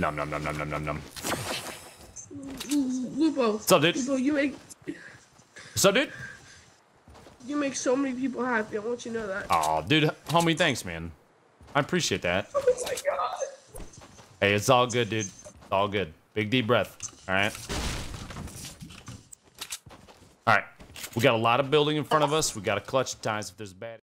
Num num num num num num num. Lupo. What's up, dude? Lupo, you make What's up, dude? you make so many people happy. I want you to know that. Aw, dude, homie, thanks, man. I appreciate that. Oh my god. Hey, it's all good, dude. It's all good. Big deep breath. All right. All right. We got a lot of building in front of us. We got to clutch the ties. if there's a bad.